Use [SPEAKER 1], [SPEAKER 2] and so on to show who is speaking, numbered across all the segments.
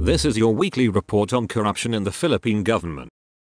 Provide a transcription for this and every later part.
[SPEAKER 1] This is your weekly report on corruption in the Philippine government.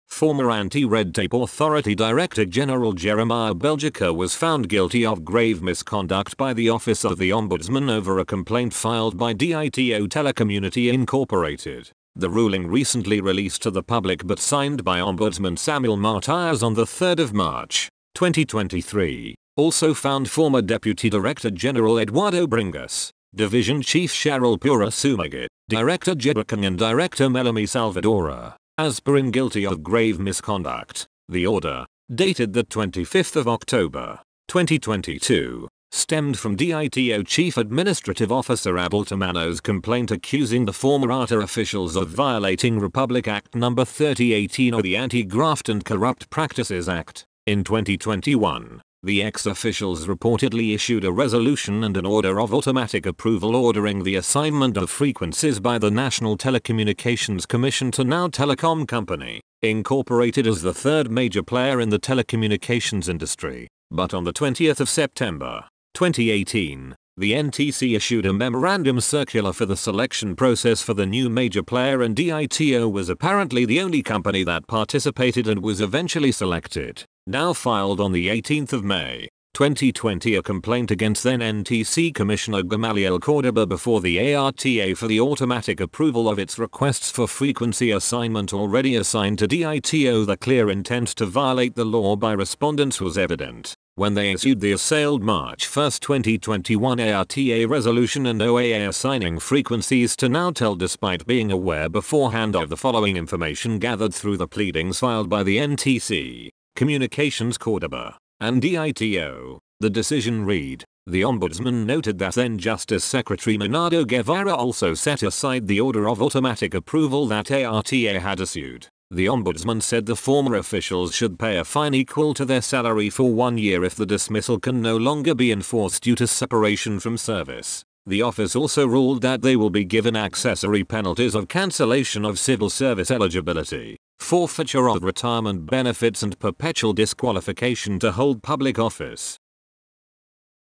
[SPEAKER 1] Former Anti-Red Tape Authority Director General Jeremiah Belgica was found guilty of grave misconduct by the Office of the Ombudsman over a complaint filed by DITO Telecommunity Incorporated. The ruling recently released to the public but signed by Ombudsman Samuel Martires on the 3rd of March, 2023, also found former Deputy Director General Eduardo Bringas, Division Chief Cheryl Pura Sumagit, Director Jedrican and Director Melanie Salvadora, as per guilty of grave misconduct. The order, dated the 25th of October, 2022, stemmed from DITO Chief Administrative Officer Adel Tamano's complaint accusing the former ARTA officials of violating Republic Act No. 3018 or the Anti-Graft and Corrupt Practices Act. In 2021, the ex-officials reportedly issued a resolution and an order of automatic approval ordering the assignment of frequencies by the National Telecommunications Commission to Now Telecom Company, incorporated as the third major player in the telecommunications industry. But on the 20th of September, 2018, the NTC issued a memorandum circular for the selection process for the new major player and DITO was apparently the only company that participated and was eventually selected. Now filed on the 18th of May, 2020 a complaint against then NTC Commissioner Gamaliel Cordoba before the ARTA for the automatic approval of its requests for frequency assignment already assigned to DITO the clear intent to violate the law by respondents was evident when they issued the assailed March 1, 2021 ARTA resolution and OAA assigning frequencies to Nowtel despite being aware beforehand of the following information gathered through the pleadings filed by the NTC. Communications Cordoba, and DITO. The decision read, the Ombudsman noted that then Justice Secretary Menardo Guevarra also set aside the order of automatic approval that ARTA had issued. The Ombudsman said the former officials should pay a fine equal to their salary for one year if the dismissal can no longer be enforced due to separation from service. The office also ruled that they will be given accessory penalties of cancellation of civil service eligibility forfeiture of retirement benefits and perpetual disqualification to hold public office.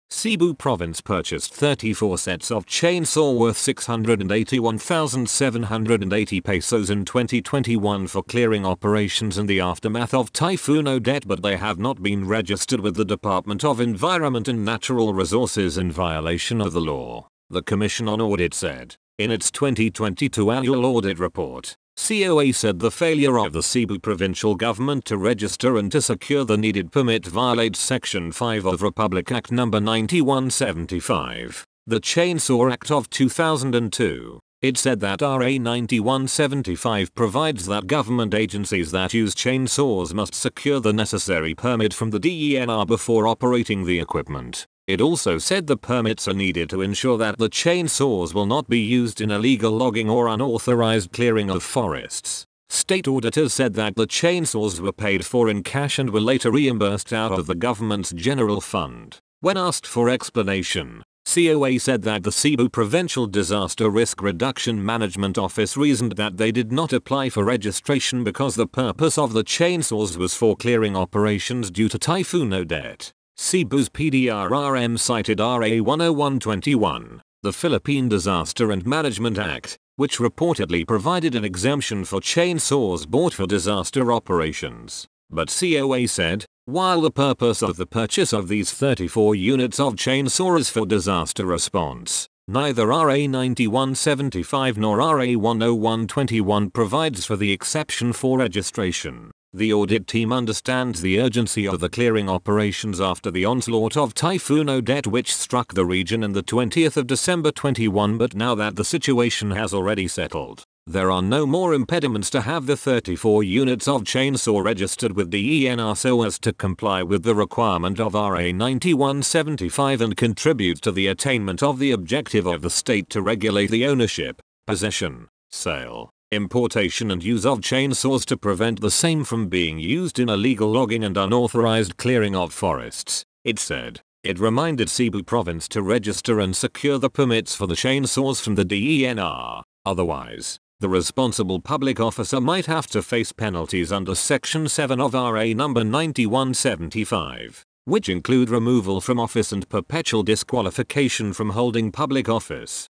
[SPEAKER 1] Cebu province purchased 34 sets of chainsaw worth 681,780 pesos in 2021 for clearing operations in the aftermath of Typhoon Odette but they have not been registered with the Department of Environment and Natural Resources in violation of the law, the Commission on Audit said, in its 2022 annual audit report. COA said the failure of the Cebu provincial government to register and to secure the needed permit violates Section 5 of Republic Act No. 9175, the Chainsaw Act of 2002. It said that RA 9175 provides that government agencies that use chainsaws must secure the necessary permit from the DENR before operating the equipment. It also said the permits are needed to ensure that the chainsaws will not be used in illegal logging or unauthorized clearing of forests. State auditors said that the chainsaws were paid for in cash and were later reimbursed out of the government's general fund. When asked for explanation, COA said that the Cebu Provincial Disaster Risk Reduction Management Office reasoned that they did not apply for registration because the purpose of the chainsaws was for clearing operations due to Typhoon Odette. Cebu's PDRRM cited RA 10121, the Philippine Disaster and Management Act, which reportedly provided an exemption for chainsaws bought for disaster operations. But COA said, while the purpose of the purchase of these 34 units of chainsaw is for disaster response, neither RA 9175 nor RA 10121 provides for the exception for registration. The audit team understands the urgency of the clearing operations after the onslaught of Typhoon Odette which struck the region on the 20th of December 21 but now that the situation has already settled, there are no more impediments to have the 34 units of chainsaw registered with the ENR so as to comply with the requirement of RA 9175 and contribute to the attainment of the objective of the state to regulate the ownership, possession, sale, importation and use of chainsaws to prevent the same from being used in illegal logging and unauthorized clearing of forests, it said. It reminded Cebu province to register and secure the permits for the chainsaws from the DENR, otherwise, the responsible public officer might have to face penalties under Section 7 of RA number 9175. which include removal from office and perpetual disqualification from holding public office.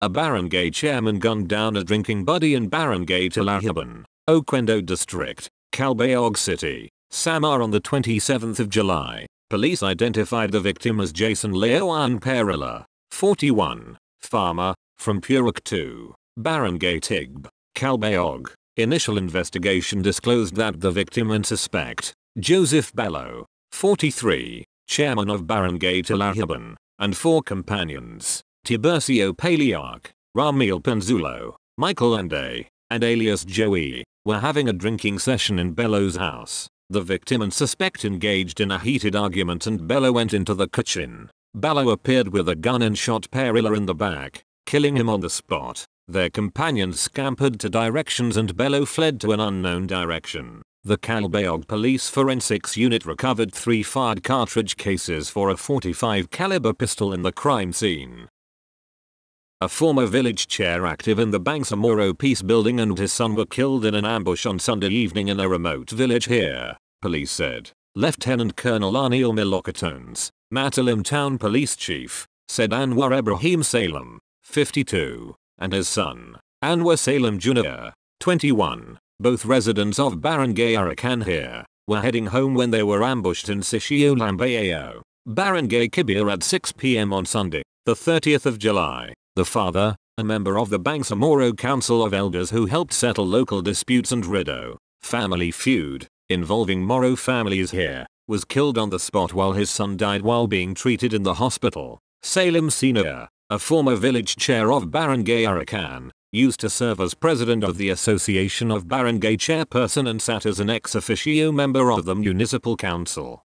[SPEAKER 1] A barangay chairman gunned down a drinking buddy in Barangay Talahiban, Oquendo District, Calbayog City, Samar on the 27th of July. Police identified the victim as Jason Leoan Perilla, 41, farmer, from Purok 2, Barangay Tigb, Calbayog. Initial investigation disclosed that the victim and suspect, Joseph Bello, 43, chairman of Barangay Talahiban, and four companions, Tiburcio Paliark, Ramil Panzulo, Michael Ande, and alias Joey, were having a drinking session in Bello's house. The victim and suspect engaged in a heated argument and Bello went into the kitchen. Bello appeared with a gun and shot Perilla in the back, killing him on the spot. Their companions scampered to directions and Bello fled to an unknown direction. The Calbayog Police Forensics Unit recovered three fired cartridge cases for a 45 caliber pistol in the crime scene. A former village chair active in the Bangsamoro Peace Building and his son were killed in an ambush on Sunday evening in a remote village here, police said. Lieutenant Colonel Anil Milokatones, Matalam Town Police Chief, said Anwar Ibrahim Salem, 52, and his son, Anwar Salem Jr., 21, both residents of Barangay Arakan here, were heading home when they were ambushed in Sitio Lambayao, Barangay Kibir at 6pm on Sunday, the 30th of July. The father, a member of the Bangsamoro Council of Elders who helped settle local disputes and Rido, family feud, involving Moro families here, was killed on the spot while his son died while being treated in the hospital. Salem Senior, a former village chair of Barangay Arakan, used to serve as president of the Association of Barangay Chairperson and sat as an ex officio member of the Municipal Council.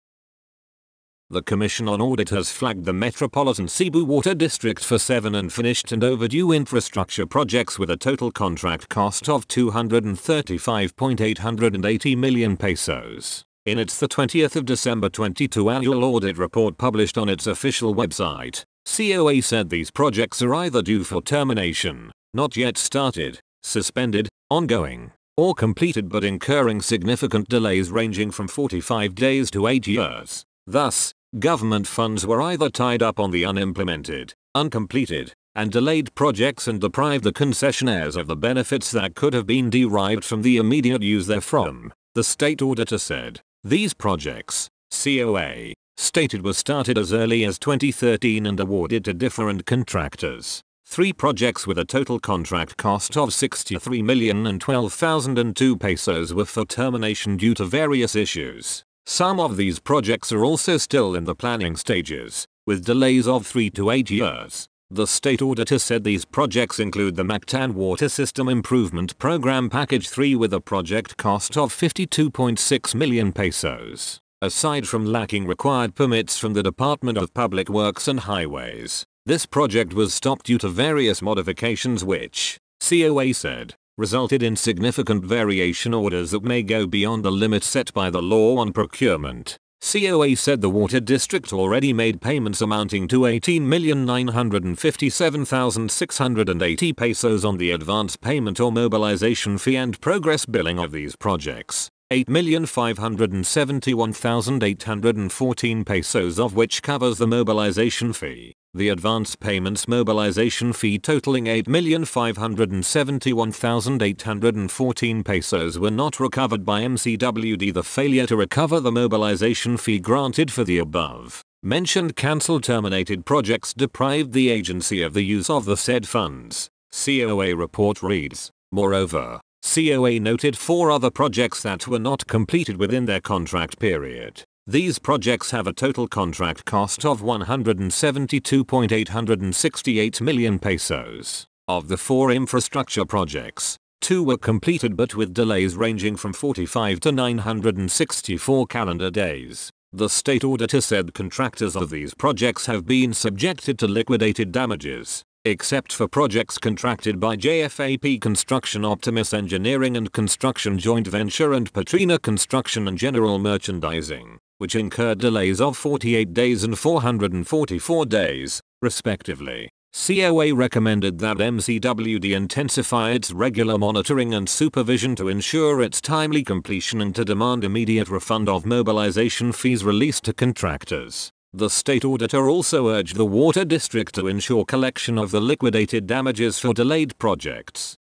[SPEAKER 1] The Commission on Audit has flagged the Metropolitan Cebu Water District for seven unfinished and overdue infrastructure projects with a total contract cost of 235.880 million pesos. In its the 20th of December 22 annual audit report published on its official website, COA said these projects are either due for termination, not yet started, suspended, ongoing, or completed but incurring significant delays ranging from 45 days to 8 years. Thus, government funds were either tied up on the unimplemented, uncompleted, and delayed projects and deprived the concessionaires of the benefits that could have been derived from the immediate use therefrom, the state auditor said. These projects, COA, stated were started as early as 2013 and awarded to different contractors. Three projects with a total contract cost of 63,012,002 pesos were for termination due to various issues. Some of these projects are also still in the planning stages, with delays of 3 to 8 years. The state auditor said these projects include the Mactan Water System Improvement Program Package 3 with a project cost of 52.6 million pesos. Aside from lacking required permits from the Department of Public Works and Highways, this project was stopped due to various modifications which, COA said, resulted in significant variation orders that may go beyond the limit set by the law on procurement. COA said the water district already made payments amounting to 18,957,680 pesos on the advance payment or mobilization fee and progress billing of these projects. 8,571,814 pesos of which covers the mobilization fee. The advance payments mobilization fee totaling 8,571,814 pesos were not recovered by MCWD. The failure to recover the mobilization fee granted for the above mentioned cancelled terminated projects deprived the agency of the use of the said funds. COA report reads, moreover, COA noted four other projects that were not completed within their contract period. These projects have a total contract cost of 172.868 million pesos. Of the four infrastructure projects, two were completed but with delays ranging from 45 to 964 calendar days. The state auditor said contractors of these projects have been subjected to liquidated damages, except for projects contracted by JFAP Construction Optimus Engineering and Construction Joint Venture and Patrina Construction and General Merchandising which incurred delays of 48 days and 444 days, respectively. COA recommended that MCWD intensify its regular monitoring and supervision to ensure its timely completion and to demand immediate refund of mobilization fees released to contractors. The state auditor also urged the water district to ensure collection of the liquidated damages for delayed projects.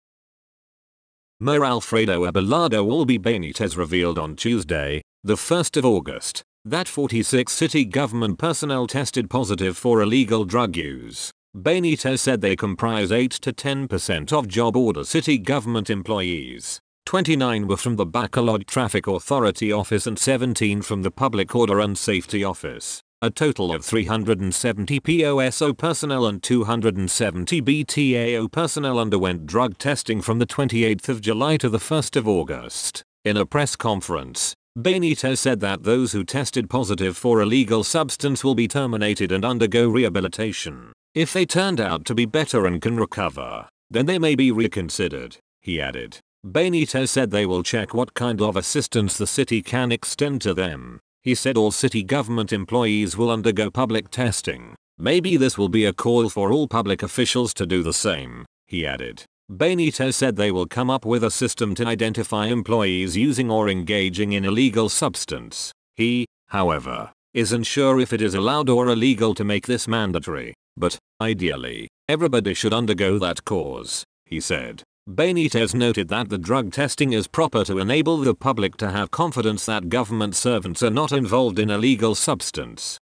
[SPEAKER 1] Mayor Alfredo Abelardo Albee Benitez revealed on Tuesday, the 1st of August, that 46 city government personnel tested positive for illegal drug use. Benitez said they comprise 8 to 10% of job order city government employees. 29 were from the Bacolod Traffic Authority Office and 17 from the Public Order and Safety Office. A total of 370 POSO personnel and 270 BTAO personnel underwent drug testing from the 28th of July to the 1st of August. In a press conference, Benitez said that those who tested positive for illegal substance will be terminated and undergo rehabilitation. If they turned out to be better and can recover, then they may be reconsidered, he added. Benitez said they will check what kind of assistance the city can extend to them. He said all city government employees will undergo public testing. Maybe this will be a call for all public officials to do the same, he added. Benitez said they will come up with a system to identify employees using or engaging in illegal substance. He, however, isn't sure if it is allowed or illegal to make this mandatory. But, ideally, everybody should undergo that course, he said. Benitez noted that the drug testing is proper to enable the public to have confidence that government servants are not involved in illegal substance.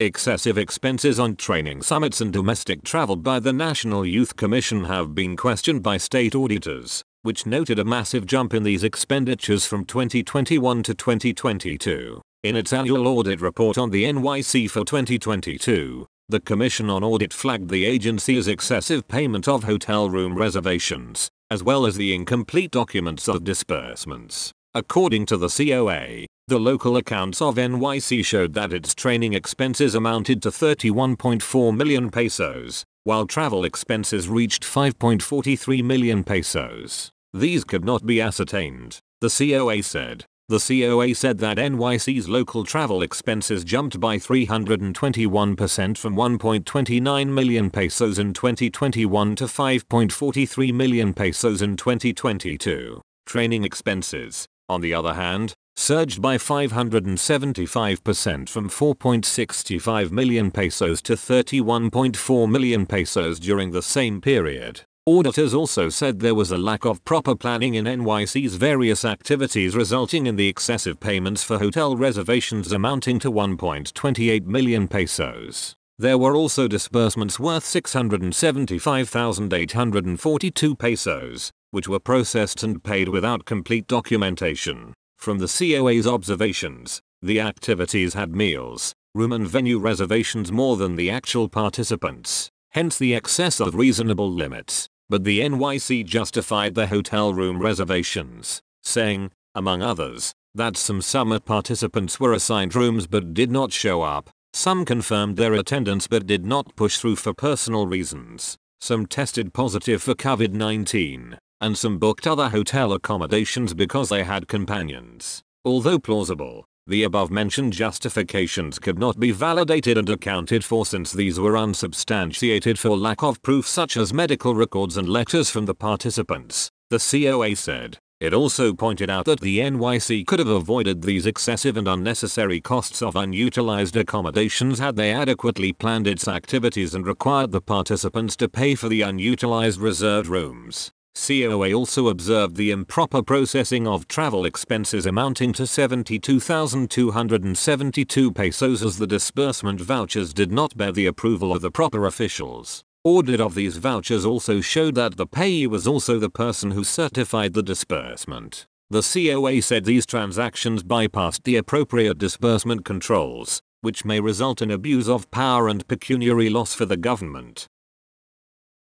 [SPEAKER 1] Excessive expenses on training summits and domestic travel by the National Youth Commission have been questioned by state auditors, which noted a massive jump in these expenditures from 2021 to 2022. In its annual audit report on the NYC for 2022, the Commission on Audit flagged the agency's excessive payment of hotel room reservations, as well as the incomplete documents of disbursements. According to the COA, the local accounts of NYC showed that its training expenses amounted to 31.4 million pesos, while travel expenses reached 5.43 million pesos. These could not be ascertained, the COA said. The COA said that NYC's local travel expenses jumped by 321% from 1.29 million pesos in 2021 to 5.43 million pesos in 2022. Training expenses, on the other hand, surged by 575% from 4.65 million pesos to 31.4 million pesos during the same period. Auditors also said there was a lack of proper planning in NYC's various activities resulting in the excessive payments for hotel reservations amounting to 1.28 million pesos. There were also disbursements worth 675,842 pesos, which were processed and paid without complete documentation. From the COA's observations, the activities had meals, room and venue reservations more than the actual participants, hence the excess of reasonable limits. But the NYC justified the hotel room reservations, saying, among others, that some summit participants were assigned rooms but did not show up, some confirmed their attendance but did not push through for personal reasons, some tested positive for COVID-19, and some booked other hotel accommodations because they had companions. Although plausible, the above mentioned justifications could not be validated and accounted for since these were unsubstantiated for lack of proof such as medical records and letters from the participants, the COA said. It also pointed out that the NYC could have avoided these excessive and unnecessary costs of unutilized accommodations had they adequately planned its activities and required the participants to pay for the unutilized reserved rooms. COA also observed the improper processing of travel expenses amounting to 72,272 pesos as the disbursement vouchers did not bear the approval of the proper officials. Audit of these vouchers also showed that the payee was also the person who certified the disbursement. The COA said these transactions bypassed the appropriate disbursement controls, which may result in abuse of power and pecuniary loss for the government.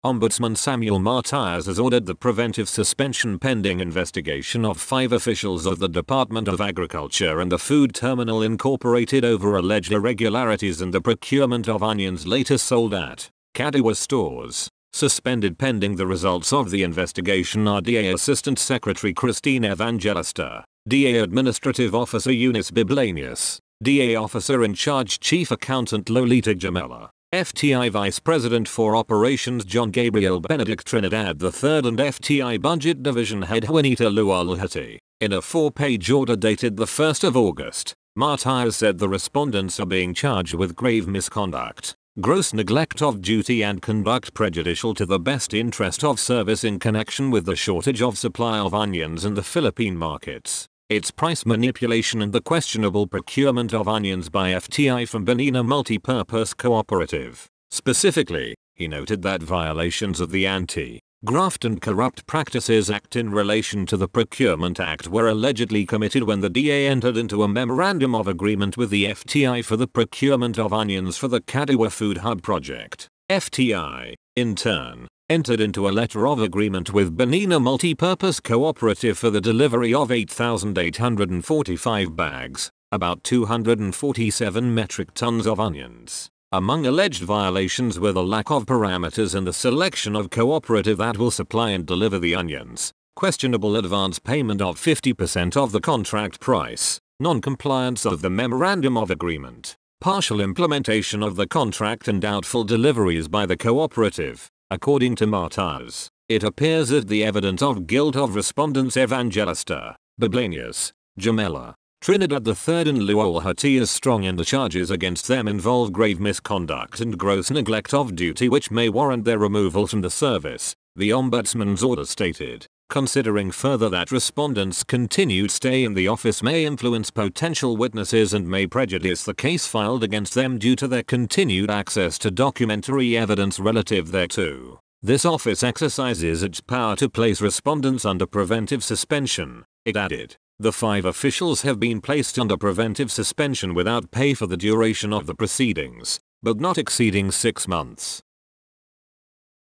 [SPEAKER 1] Ombudsman Samuel Martires has ordered the preventive suspension pending investigation of five officials of the Department of Agriculture and the Food Terminal Incorporated over alleged irregularities in the procurement of onions later sold at Kadiwa stores. Suspended pending the results of the investigation are DA Assistant Secretary Christine Evangelista, DA Administrative Officer Eunice Biblanius, DA Officer in Charge Chief Accountant Lolita Jamela, FTI Vice President for Operations John Gabriel Benedict Trinidad III and FTI Budget Division Head Juanita Lualhati, in a four-page order dated the 1st of August, Martires said the respondents are being charged with grave misconduct, gross neglect of duty and conduct prejudicial to the best interest of service in connection with the shortage of supply of onions in the Philippine markets its price manipulation and the questionable procurement of onions by FTI from Benina Multipurpose Cooperative. Specifically, he noted that violations of the Anti-Graft and Corrupt Practices Act in relation to the Procurement Act were allegedly committed when the DA entered into a memorandum of agreement with the FTI for the procurement of onions for the Kadiwa Food Hub project. FTI, in turn, entered into a letter of agreement with Benina Multipurpose Cooperative for the delivery of 8,845 bags, about 247 metric tons of onions. Among alleged violations were the lack of parameters in the selection of cooperative that will supply and deliver the onions, questionable advance payment of 50% of the contract price, non-compliance of the memorandum of agreement, partial implementation of the contract and doubtful deliveries by the cooperative, According to Martires, it appears that the evidence of guilt of respondents Evangelista, Bablanius, Jamela, Trinidad III and Lualhati is strong and the charges against them involve grave misconduct and gross neglect of duty which may warrant their removal from the service, the ombudsman's order stated. Considering further that respondents' continued stay in the office may influence potential witnesses and may prejudice the case filed against them due to their continued access to documentary evidence relative thereto. This office exercises its power to place respondents under preventive suspension, it added. The five officials have been placed under preventive suspension without pay for the duration of the proceedings, but not exceeding six months.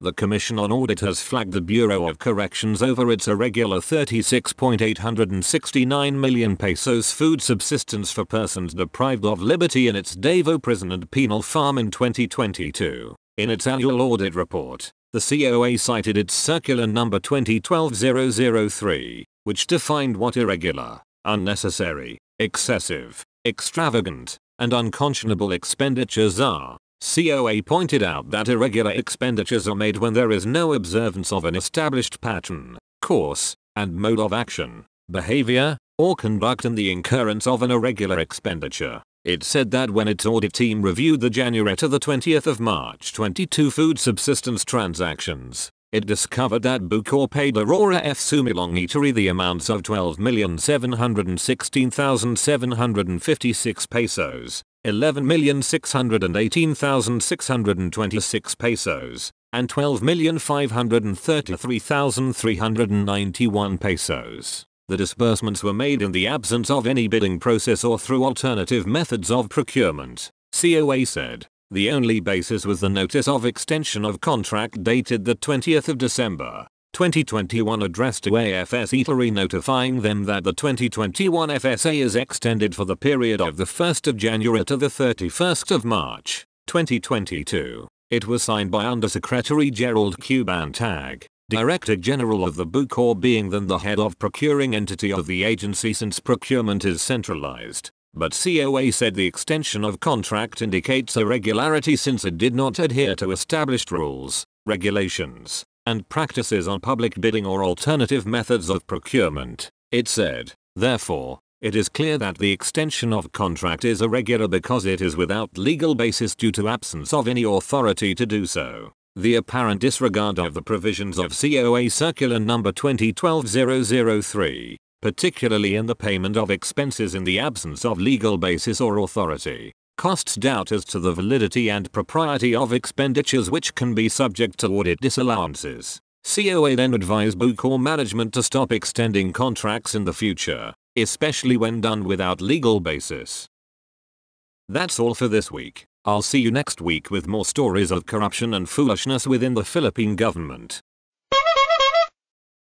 [SPEAKER 1] The Commission on Audit has flagged the Bureau of Corrections over its irregular 36.869 million pesos food subsistence for persons deprived of liberty in its Davao prison and penal farm in 2022. In its annual audit report, the COA cited its circular number 2012-003, which defined what irregular, unnecessary, excessive, extravagant, and unconscionable expenditures are. COA pointed out that irregular expenditures are made when there is no observance of an established pattern, course, and mode of action, behavior, or conduct in the incurrence of an irregular expenditure. It said that when its audit team reviewed the January to the 20th of March 22 food subsistence transactions, it discovered that Bucor paid Aurora F. Sumilong Eatery the amounts of 12,716,756 pesos, 11,618,626 pesos, and 12,533,391 pesos. The disbursements were made in the absence of any bidding process or through alternative methods of procurement, COA said. The only basis was the notice of extension of contract dated the 20th of December, 2021 address to AFS Eatery notifying them that the 2021 FSA is extended for the period of the 1st of January to the 31st of March, 2022. It was signed by Undersecretary Gerald Q. Bantag, Director General of the Bucor being then the head of procuring entity of the agency since procurement is centralized. But COA said the extension of contract indicates irregularity since it did not adhere to established rules, regulations, and practices on public bidding or alternative methods of procurement. It said, therefore, it is clear that the extension of contract is irregular because it is without legal basis due to absence of any authority to do so. The apparent disregard of the provisions of COA Circular No. 2012-003, particularly in the payment of expenses in the absence of legal basis or authority, casts doubt as to the validity and propriety of expenditures which can be subject to audit disallowances. COA then advised Bucor management to stop extending contracts in the future, especially when done without legal basis. That's all for this week. I'll see you next week with more stories of corruption and foolishness within the Philippine government.